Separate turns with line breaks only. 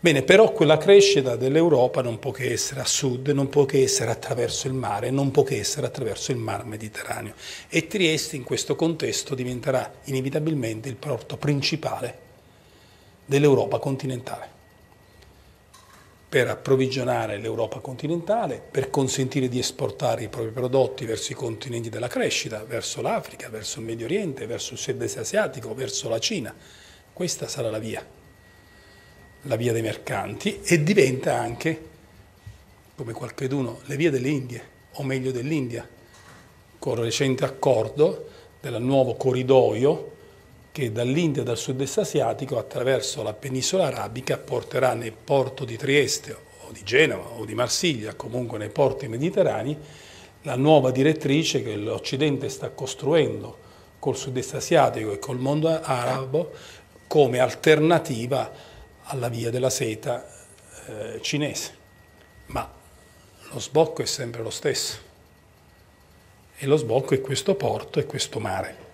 Bene, però quella crescita dell'Europa non può che essere a sud, non può che essere attraverso il mare, non può che essere attraverso il mar Mediterraneo. E Trieste in questo contesto diventerà inevitabilmente il porto principale dell'Europa continentale per approvvigionare l'Europa continentale, per consentire di esportare i propri prodotti verso i continenti della crescita, verso l'Africa, verso il Medio Oriente, verso il sud-est asiatico, verso la Cina. Questa sarà la via la via dei mercanti e diventa anche, come qualcheduno, le vie delle Indie, o meglio dell'India, con il recente accordo del nuovo corridoio che dall'India e dal sud-est asiatico attraverso la penisola arabica porterà nel porto di Trieste o di Genova o di Marsiglia, comunque nei porti mediterranei, la nuova direttrice che l'Occidente sta costruendo col sud-est asiatico e col mondo arabo come alternativa alla via della seta eh, cinese, ma lo sbocco è sempre lo stesso e lo sbocco è questo porto e questo mare.